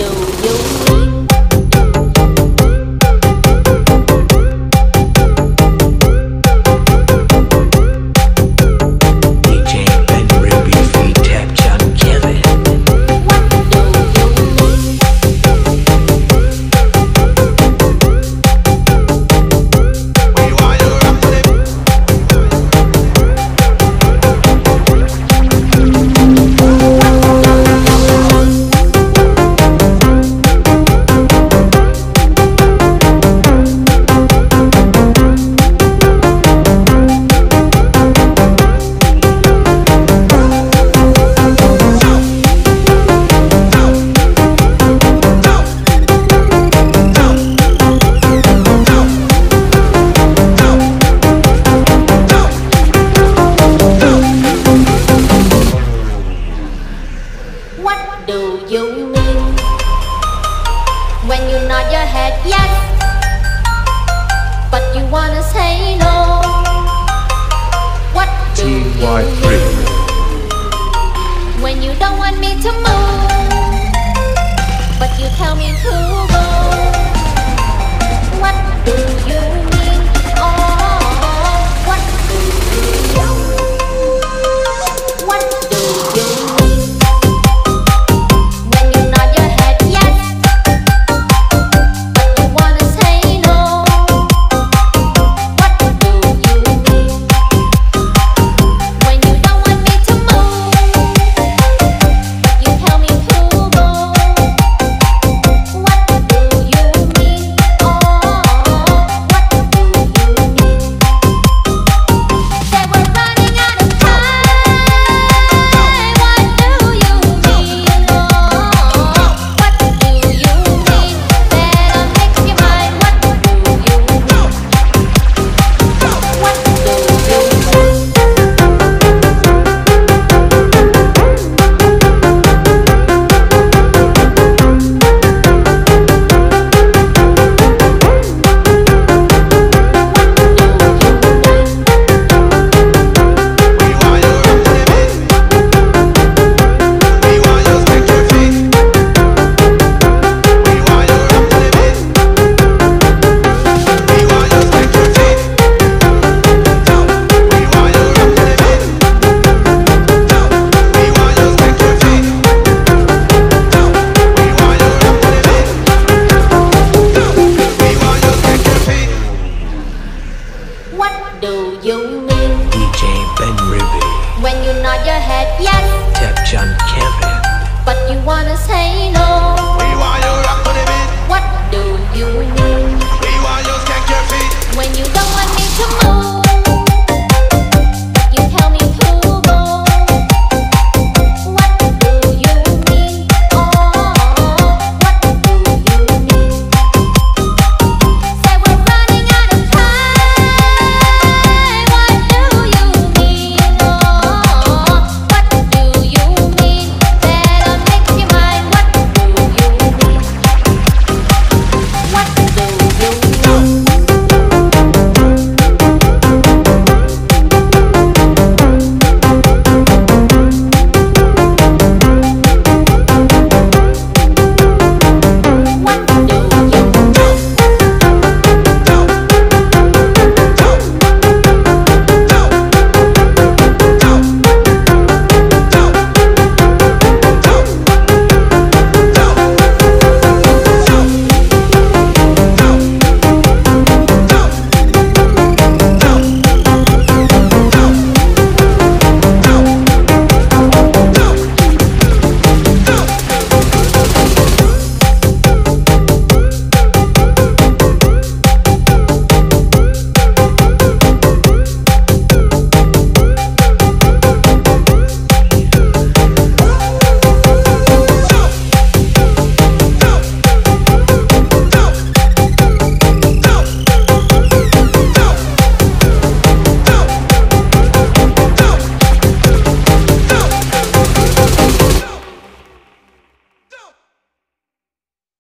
So when you nod your head yes. But you wanna say no. What do T-Y-3. you do When you don't want me to move But you tell me to go 嘿啰